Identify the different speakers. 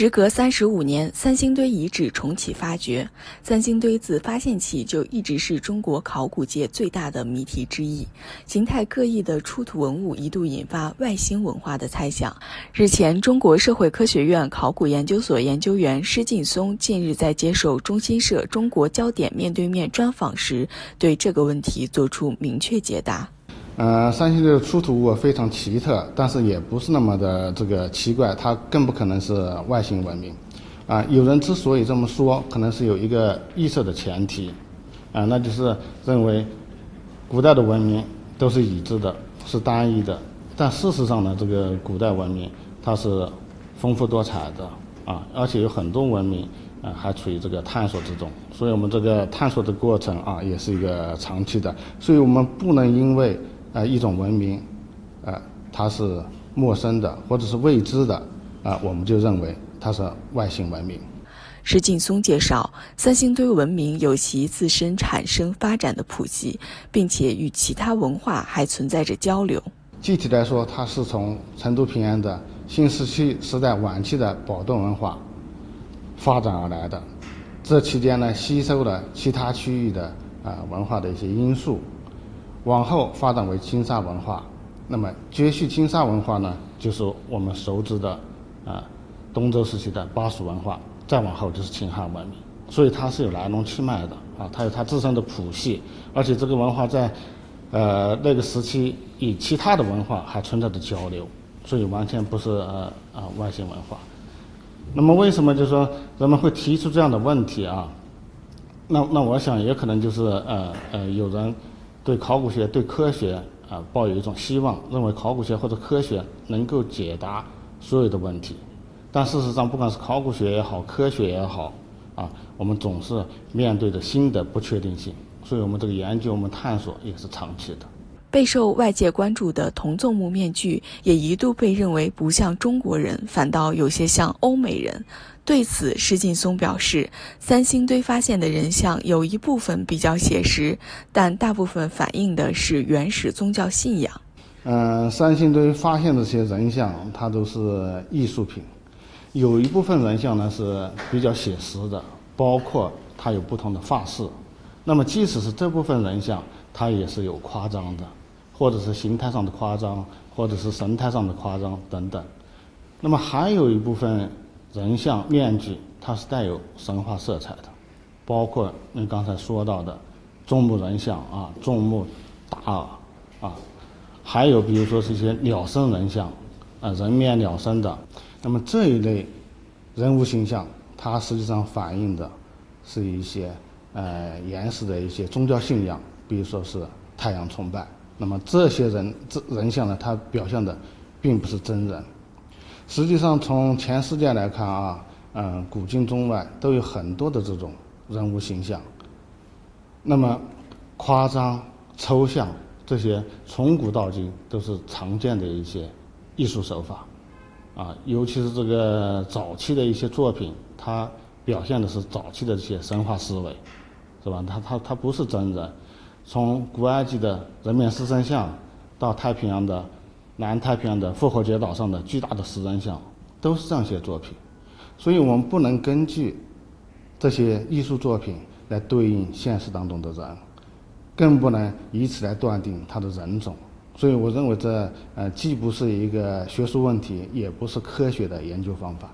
Speaker 1: 时隔三十五年，三星堆遗址重启发掘。三星堆自发现起就一直是中国考古界最大的谜题之一，形态各异的出土文物一度引发外星文化的猜想。日前，中国社会科学院考古研究所研究员施劲松近日在接受中新社《中国焦点》面对面专访时，对这个问题作出明确解答。
Speaker 2: 呃，三星堆的出土物非常奇特，但是也不是那么的这个奇怪，它更不可能是外星文明。啊，有人之所以这么说，可能是有一个预设的前提，啊，那就是认为古代的文明都是已知的，是单一的。但事实上呢，这个古代文明它是丰富多彩的，啊，而且有很多文明啊还处于这个探索之中。所以我们这个探索的过程啊，也是一个长期的。所以我们不能因为啊，一种文明，呃，它是陌生的或者是未知的，啊，我们就认为它是外星文明。
Speaker 1: 施劲松介绍，三星堆文明有其自身产生发展的谱系，并且与其他文化还存在着交流。
Speaker 2: 具体来说，它是从成都平原的新石器时代晚期的宝洞文化发展而来的。这期间呢，吸收了其他区域的啊文化的一些因素。往后发展为金沙文化，那么接续金沙文化呢，就是我们熟知的啊东周时期的巴蜀文化，再往后就是秦汉文明，所以它是有来龙去脉的啊，它有它自身的谱系，而且这个文化在呃那个时期与其他的文化还存在着交流，所以完全不是呃啊外星文化。那么为什么就是说人们会提出这样的问题啊？那那我想也可能就是呃呃有人。对考古学、对科学啊，抱有一种希望，认为考古学或者科学能够解答所有的问题。但事实上，不管是考古学也好，科学也好，啊，我们总是面对着新的不确定性。所以我们这个研究、我们探索也是长期的。
Speaker 1: 备受外界关注的铜纵木面具，也一度被认为不像中国人，反倒有些像欧美人。对此，施劲松表示，三星堆发现的人像有一部分比较写实，但大部分反映的是原始宗教信仰。
Speaker 2: 嗯，三星堆发现的这些人像，它都是艺术品。有一部分人像呢是比较写实的，包括它有不同的发饰。那么，即使是这部分人像，它也是有夸张的。或者是形态上的夸张，或者是神态上的夸张等等。那么还有一部分人像面具，它是带有神话色彩的，包括你刚才说到的众目人像啊，众目大耳啊，还有比如说是一些鸟身人像啊，人面鸟身的。那么这一类人物形象，它实际上反映的是一些呃原始的一些宗教信仰，比如说是太阳崇拜。那么这些人这人像呢，他表现的并不是真人。实际上，从全世界来看啊，嗯，古今中外都有很多的这种人物形象。那么夸张、抽象这些，从古到今都是常见的一些艺术手法。啊，尤其是这个早期的一些作品，它表现的是早期的这些神话思维，是吧？它它它不是真人。从古埃及的人面狮身像，到太平洋的南太平洋的复活节岛上的巨大的石人像，都是这样一些作品。所以我们不能根据这些艺术作品来对应现实当中的人，更不能以此来断定他的人种。所以我认为这呃既不是一个学术问题，也不是科学的研究方法。